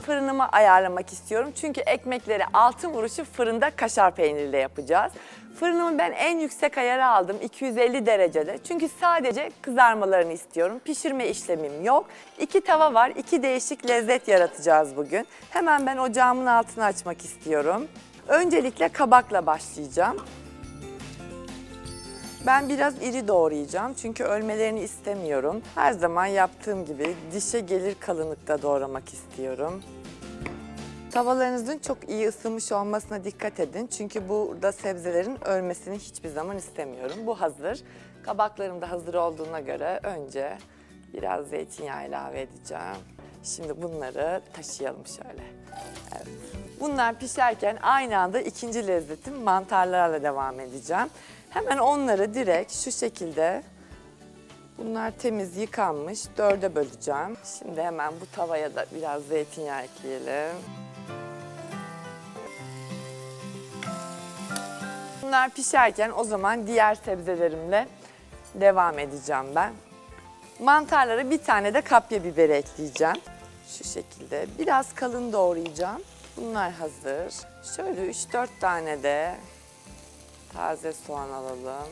fırınıma ayarlamak istiyorum. Çünkü ekmekleri altın vuruşu fırında kaşar peynirle yapacağız. Fırınımı ben en yüksek ayara aldım 250 derecede. Çünkü sadece kızarmalarını istiyorum. Pişirme işlemim yok. İki tava var. iki değişik lezzet yaratacağız bugün. Hemen ben ocağımın altını açmak istiyorum. Öncelikle kabakla başlayacağım. Ben biraz iri doğrayacağım çünkü ölmelerini istemiyorum. Her zaman yaptığım gibi dişe gelir kalınlıkta doğramak istiyorum. Tavalarınızın çok iyi ısınmış olmasına dikkat edin. Çünkü burada sebzelerin ölmesini hiçbir zaman istemiyorum. Bu hazır. Kabaklarım da hazır olduğuna göre önce biraz zeytinyağı ilave edeceğim. Şimdi bunları taşıyalım şöyle. Evet. Bunlar pişerken aynı anda ikinci lezzetim mantarlarla devam edeceğim. Hemen onları direkt şu şekilde Bunlar temiz yıkanmış. Dörde böleceğim. Şimdi hemen bu tavaya da biraz zeytinyağı ekleyelim. Bunlar pişerken o zaman diğer sebzelerimle devam edeceğim ben. Mantarlara bir tane de kapya biberi ekleyeceğim. Şu şekilde biraz kalın doğrayacağım. Bunlar hazır. Şöyle 3-4 tane de taze soğan alalım.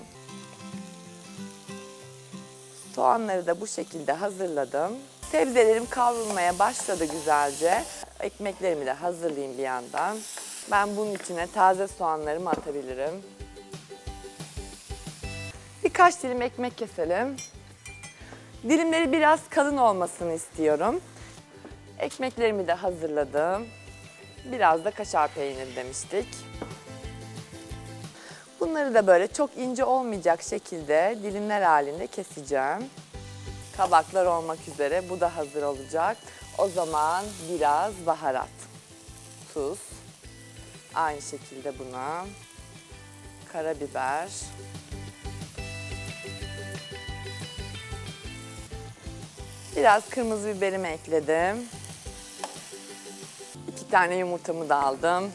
Soğanları da bu şekilde hazırladım. Sebzelerim kavrulmaya başladı güzelce. Ekmeklerimi de hazırlayayım bir yandan. Ben bunun içine taze soğanlarımı atabilirim. Birkaç dilim ekmek keselim. Dilimleri biraz kalın olmasını istiyorum. Ekmeklerimi de hazırladım. Biraz da kaşar peyniri demiştik. Bunları da böyle çok ince olmayacak şekilde dilimler halinde keseceğim. Kabaklar olmak üzere bu da hazır olacak. O zaman biraz baharat, tuz, aynı şekilde buna karabiber, biraz kırmızı biberimi ekledim. İki tane yumurtamı da aldım.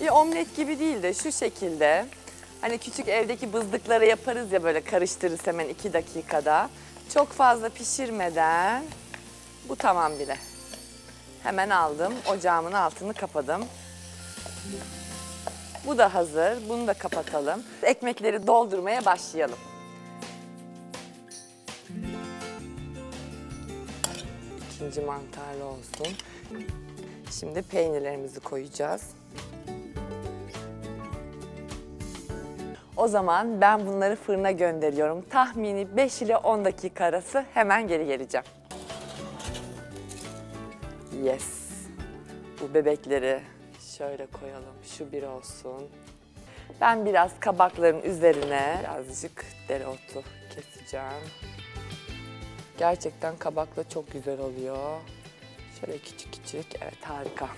Bir omlet gibi değil de şu şekilde. Hani küçük evdeki bızlıkları yaparız ya böyle karıştırırız hemen iki dakikada. Çok fazla pişirmeden bu tamam bile. Hemen aldım. Ocağımın altını kapadım. Bu da hazır. Bunu da kapatalım. Ekmekleri doldurmaya başlayalım. İkinci mantarlı olsun. Şimdi peynirlerimizi koyacağız. O zaman ben bunları fırına gönderiyorum. Tahmini 5 ile 10 dakika arası hemen geri geleceğim. Yes. Bu bebekleri şöyle koyalım. Şu bir olsun. Ben biraz kabakların üzerine birazcık dereotu keseceğim. Gerçekten kabakla çok güzel oluyor. Şöyle küçük küçük. Evet harika.